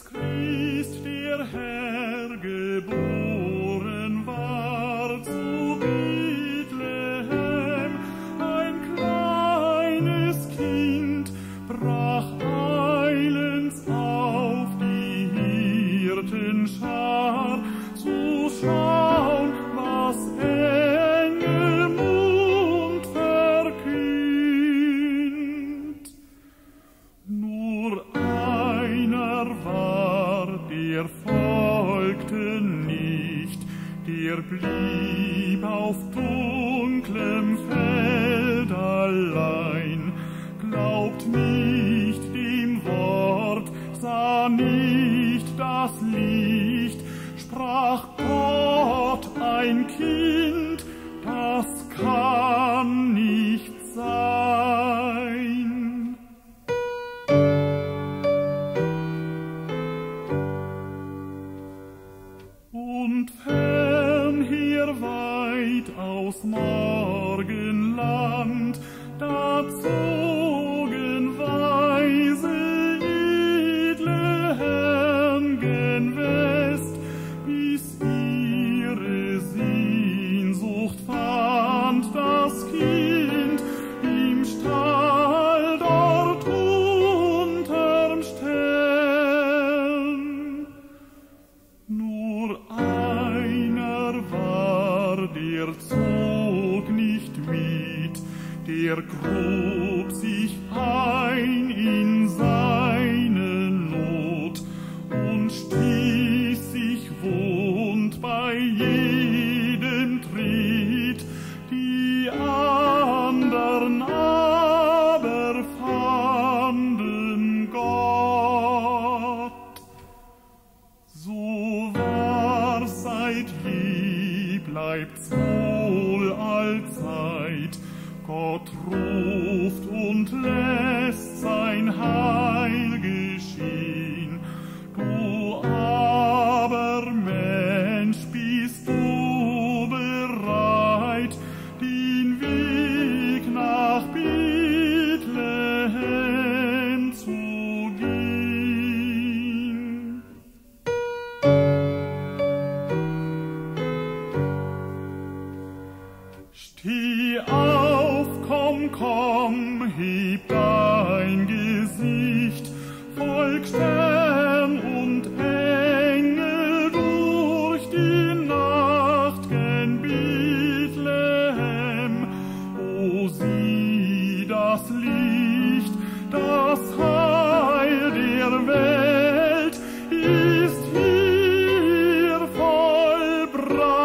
Christ, der Herr, geboren. er blieb auf dunklem Feld allein, glaubt nicht dem Wort, sah nicht das Licht, sprach Gott ein Kind, das kam. Lied aus Morgenland, da zogen weise edle Hemgen west, bis ihre Sehnsucht fand. Der grub sich ein in seine Not und stieß sich wund bei jedem Tritt, die andern aber fanden Gott. So war seit je, bleibt's wohl allzeit. Gott ruft und lässt sein Heil geschehen. Du aber, Mensch, bist du bereit, den Weg nach Bethlehem zu gehen? Steh auf, komm, heb dein Gesicht, folg Stern und Engel durch die Nacht gen Bethlehem. O sieh das Licht, das Heil der Welt ist hier vollbracht.